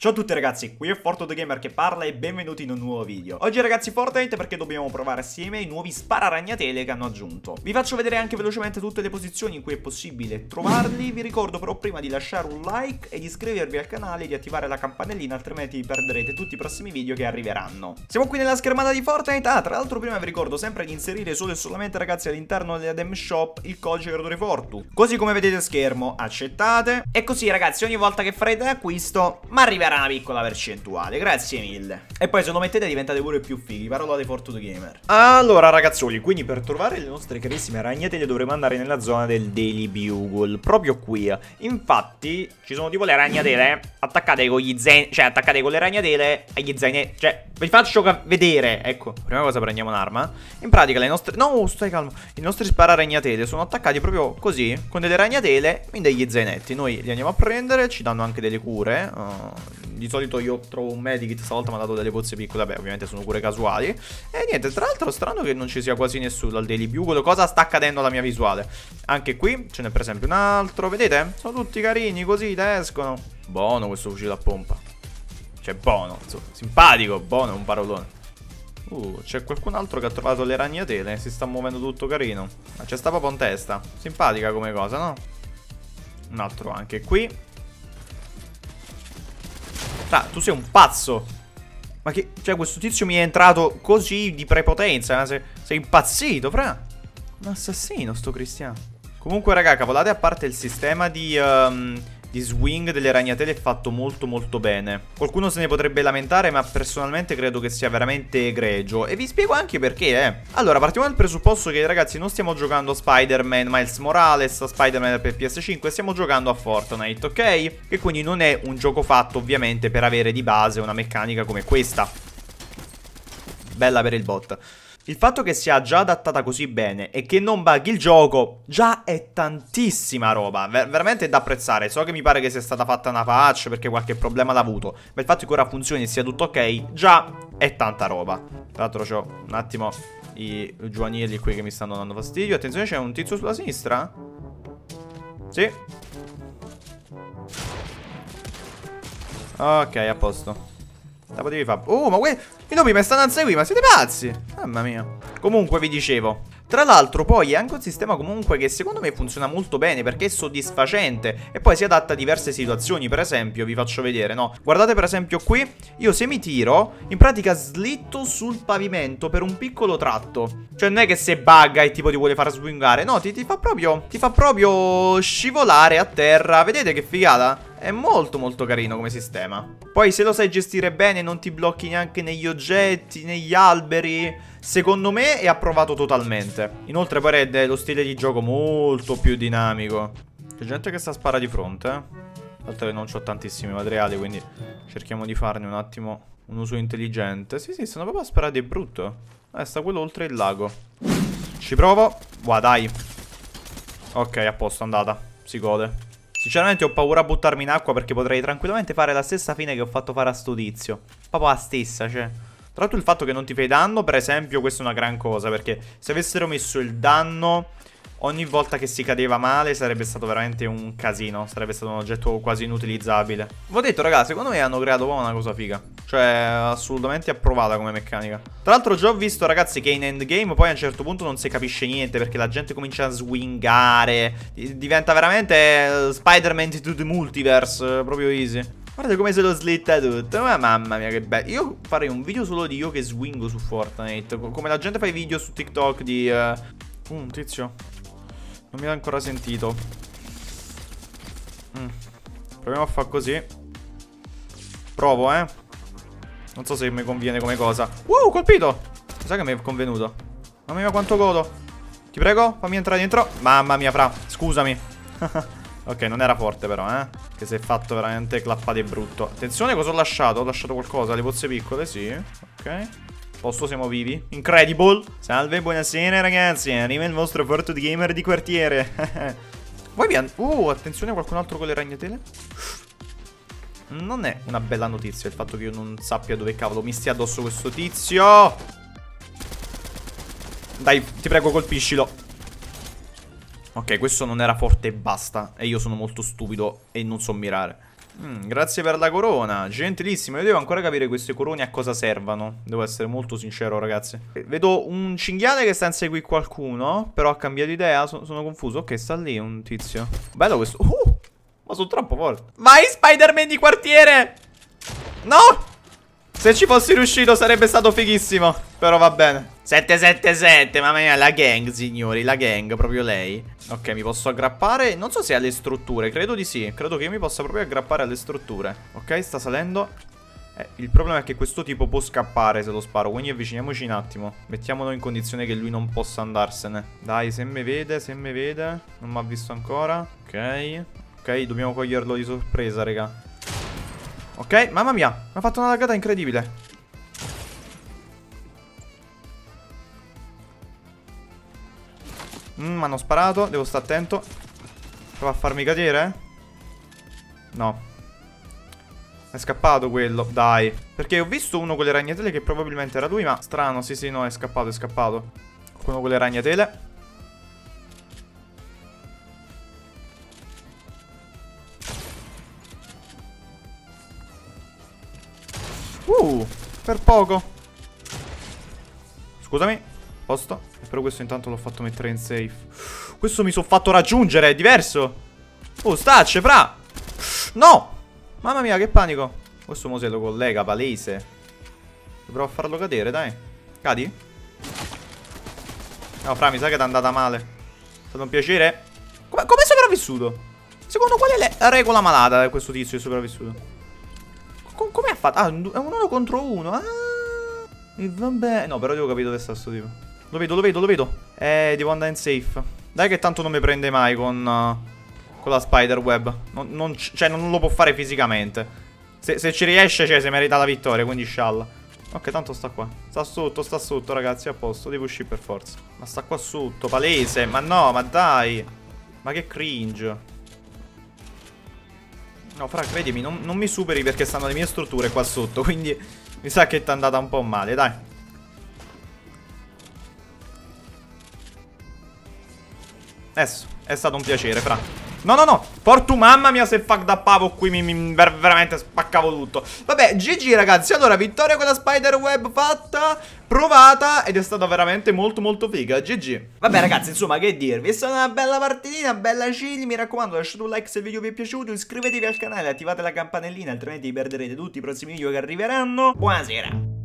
Ciao a tutti ragazzi, qui è Forto The Gamer che parla e benvenuti in un nuovo video. Oggi ragazzi Fortnite perché dobbiamo provare assieme i nuovi spararagnatele che hanno aggiunto. Vi faccio vedere anche velocemente tutte le posizioni in cui è possibile trovarli, vi ricordo però prima di lasciare un like e di iscrivervi al canale e di attivare la campanellina altrimenti perderete tutti i prossimi video che arriveranno. Siamo qui nella schermata di Fortnite, ah tra l'altro prima vi ricordo sempre di inserire solo e solamente ragazzi all'interno della Dem Shop il codice creatore Fortu. Così come vedete schermo accettate e così ragazzi ogni volta che farete l'acquisto mi arriverà era una piccola percentuale, grazie mille. E poi se lo mettete diventate pure più fighi, parola dei Fortune Gamer. Allora ragazzoli, quindi per trovare le nostre carissime ragnatele dovremo andare nella zona del Daily Bugle, proprio qui. Infatti ci sono tipo le ragnatele attaccate con gli zen, cioè attaccate con le ragnatele agli zainetti, cioè vi faccio vedere, ecco. Prima cosa prendiamo un'arma. In pratica le nostre, no stai calmo, i nostri spararagnatele sono attaccati proprio così, con delle ragnatele in degli zainetti. Noi li andiamo a prendere, ci danno anche delle cure, uh, di solito io trovo un medikit, stavolta mi ha dato delle pozze piccole, beh ovviamente sono cure casuali. E niente, tra l'altro strano che non ci sia quasi nessuno al Daily Bugle, cosa sta accadendo alla mia visuale? Anche qui ce n'è per esempio un altro, vedete? Sono tutti carini, così escono. Buono questo fucile a pompa. Cioè buono, insomma, simpatico, buono, un parolone. Uh, c'è qualcun altro che ha trovato le ragnatele, si sta muovendo tutto carino. Ma c'è sta proprio in testa. Simpatica come cosa, no? Un altro anche qui. Fra, tu sei un pazzo. Ma che... Cioè, questo tizio mi è entrato così di prepotenza. Sei, sei impazzito, fra. Un assassino, sto cristiano. Comunque, raga, cavolate a parte il sistema di... Um, di swing delle ragnatele è fatto molto molto bene. Qualcuno se ne potrebbe lamentare, ma personalmente credo che sia veramente egregio. E vi spiego anche perché, eh. Allora, partiamo dal presupposto che, ragazzi, non stiamo giocando Spider-Man Miles Morales, Spider-Man per PS5, stiamo giocando a Fortnite, ok? E quindi non è un gioco fatto, ovviamente, per avere di base una meccanica come questa. Bella per il bot. Il fatto che sia già adattata così bene e che non bughi il gioco già è tantissima roba, Ver veramente da apprezzare. So che mi pare che sia stata fatta una patch perché qualche problema l'ha avuto, ma il fatto che ora funzioni e sia tutto ok già è tanta roba. Tra l'altro ho un attimo i giovanili qui che mi stanno dando fastidio. Attenzione c'è un tizio sulla sinistra? Sì. Ok, a posto. La potevi fare. Oh, ma que... I topi mi stanno a seguire, ma siete pazzi? Mamma mia. Comunque vi dicevo. Tra l'altro poi è anche un sistema comunque che secondo me funziona molto bene perché è soddisfacente e poi si adatta a diverse situazioni, per esempio vi faccio vedere, no? Guardate per esempio qui, io se mi tiro, in pratica slitto sul pavimento per un piccolo tratto. Cioè non è che se bugga e tipo ti vuole far swingare, no, ti, ti fa proprio, ti fa proprio scivolare a terra, vedete che figata? È molto molto carino come sistema. Poi se lo sai gestire bene non ti blocchi neanche negli oggetti, negli alberi. Secondo me è approvato totalmente. Inoltre poi rende lo stile di gioco molto più dinamico. C'è gente che sta spara di fronte, eh. Che non ho tantissimi materiali, quindi cerchiamo di farne un attimo un uso intelligente. Sì, sì, stanno proprio a sparare di brutto. Eh, sta quello oltre il lago. Ci provo. Qua, dai. Ok, a posto, andata. Si gode. Sinceramente ho paura a buttarmi in acqua perché potrei tranquillamente fare la stessa fine che ho fatto fare a sto tizio. Proprio la stessa, cioè. Tra l'altro il fatto che non ti fai danno, per esempio, questa è una gran cosa, perché se avessero messo il danno ogni volta che si cadeva male sarebbe stato veramente un casino, sarebbe stato un oggetto quasi inutilizzabile. Ho detto, ragazzi, secondo me hanno creato proprio una cosa figa. Cioè, assolutamente approvata come meccanica. Tra l'altro già ho visto, ragazzi, che in endgame poi a un certo punto non si capisce niente perché la gente comincia a swingare. Diventa veramente eh, Spider-Man to the Multiverse, eh, proprio easy. Guarda come se lo slitta tutto. Ma mamma mia che bello. Io farei un video solo di io che swingo su Fortnite. Come la gente fa i video su TikTok di... Uh, un tizio. Non mi ha ancora sentito. Mm. Proviamo a fare così. Provo, eh. Non so se mi conviene come cosa. Wow, colpito! Sai che mi è convenuto? Mamma mia quanto godo. Ti prego, fammi entrare dentro. Mamma mia, fra. Scusami. ok, non era forte però, eh. Che si è fatto veramente clappate brutto. Attenzione, cosa ho lasciato? Ho lasciato qualcosa. Le pozze piccole, sì. Ok. Posto, siamo vivi. Incredible. Salve, buonasera ragazzi. Arriva il vostro Fortnite Gamer di quartiere. Voi vi... Uh, attenzione, qualcun altro con le ragnatele? Non è una bella notizia il fatto che io non sappia dove cavolo mi stia addosso questo tizio. Dai, ti prego, colpiscilo. Ok, questo non era forte e basta. E io sono molto stupido e non so mirare. Mm, grazie per la corona, gentilissimo. Io devo ancora capire queste corone a cosa servano. Devo essere molto sincero, ragazzi. Eh, vedo un cinghiale che sta a inseguire qualcuno, però ha cambiato idea. So sono confuso. Ok, sta lì un tizio. Bello questo. Uh, ma sono troppo forte. Vai, Spider-Man di quartiere! No! Se ci fossi riuscito sarebbe stato fighissimo. Però va bene. 777, mamma mia, la gang, signori, la gang, proprio lei. Ok, mi posso aggrappare, non so se alle strutture, credo di sì. Credo che io mi possa proprio aggrappare alle strutture. Ok, sta salendo. Eh, il problema è che questo tipo può scappare se lo sparo, quindi avviciniamoci un attimo. Mettiamolo in condizione che lui non possa andarsene. Dai, se mi vede, se mi vede. Non mi ha visto ancora. Ok. Ok, dobbiamo coglierlo di sorpresa, raga. Ok, mamma mia, mi ha fatto una lagata incredibile. Mm, mi hanno sparato, devo stare attento. Prova a farmi cadere? No. È scappato quello, dai. Perché ho visto uno con le ragnatele che probabilmente era lui, ma strano, sì sì, no, è scappato, è scappato. Uno con le ragnatele. Per poco. Scusami. Posto. Però questo intanto l'ho fatto mettere in safe. Questo mi sono fatto raggiungere, è diverso. Oh, stacce, fra. No. Mamma mia, che panico. Questo mo se lo collega, palese. Dovrò farlo cadere, dai. Cadi? No, fra, mi sa che è andata male. È stato un piacere. Come, è sopravvissuto? Secondo qual è la regola malata questo tizio è sopravvissuto? Come ha fatto? Ah, è un uno contro uno. Ah. E vabbè. No, però devo capire dove sta sto tipo. Lo vedo, lo vedo, lo vedo. Eh, devo andare in safe. Dai che tanto non mi prende mai con... Uh, con la spider web. Non, non, cioè, non lo può fare fisicamente. Se, se ci riesce, cioè, si merita la vittoria, quindi scialla. Ok, tanto sta qua. Sta sotto, sta sotto, ragazzi, a posto. Devo uscire per forza. Ma sta qua sotto, palese. Ma no, ma dai. Ma che cringe. No, fra, credimi, non, non mi superi perché stanno le mie strutture qua sotto, quindi mi sa che ti è andata un po' male, dai. Adesso, è stato un piacere, fra. No, no, no. Portu mamma mia se fuck dappavo qui mi, mi ver veramente spaccavo tutto. Vabbè, GG ragazzi. Allora, vittoria con la spider web fatta, provata ed è stata veramente molto molto figa. GG. Vabbè ragazzi, insomma, che dirvi. È stata una bella partitina, bella chili. Mi raccomando, lasciate un like se il video vi è piaciuto, iscrivetevi al canale, attivate la campanellina, altrimenti perderete tutti i prossimi video che arriveranno. Buonasera.